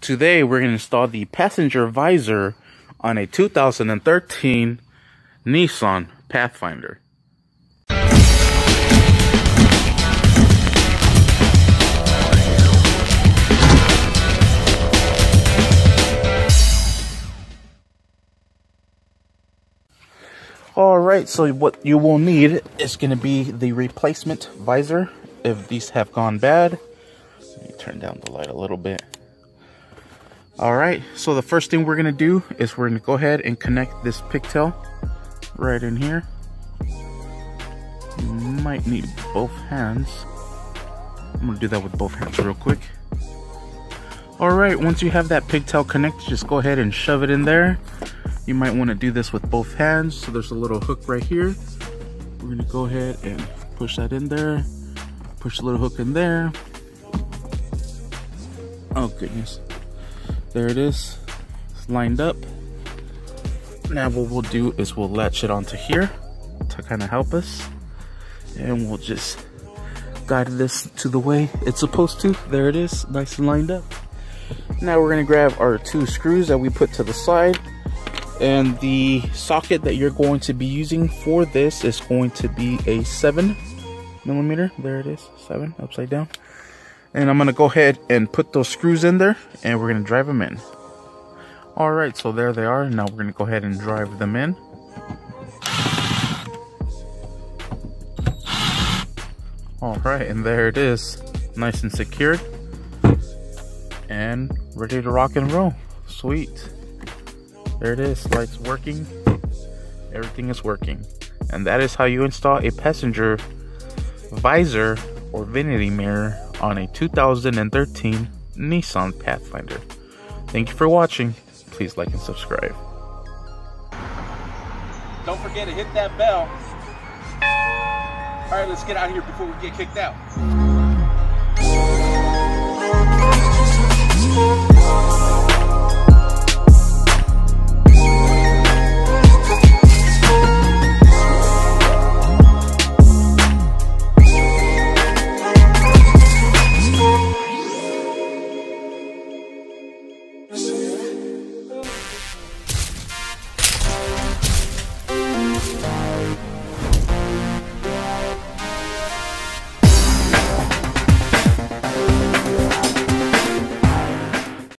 Today we're going to install the passenger visor on a 2013 Nissan Pathfinder. Alright, so what you will need is going to be the replacement visor if these have gone bad. Let me turn down the light a little bit. Alright, so the first thing we're to do is we're to go ahead and connect this pigtail right in here. You might need both hands. I'm to do that with both hands real quick. Alright, once you have that pigtail connected, just go ahead and shove it in there. You might want to do this with both hands. So there's a little hook right here. We're to go ahead and push that in there. Push the little hook in there. Oh goodness. There it is. It's lined up. Now what we'll do is we'll latch it onto here to kind of help us. And we'll just guide this to the way it's supposed to. There it is, nice and lined up. Now we're gonna grab our two screws that we put to the side. And the socket that you're going to be using for this is going to be a seven millimeter. There it is, seven, upside down. And I'm gonna go ahead and put those screws in there and we're gonna drive them in. All right, so there they are. Now we're gonna go ahead and drive them in. All right, and there it is, nice and secured and ready to rock and roll. Sweet. There it is, lights working. Everything is working. And that is how you install a passenger visor or vanity mirror on a 2013 Nissan Pathfinder. Thank you for watching. Please like and subscribe. Don't forget to hit that bell. All right, let's get out of here before we get kicked out.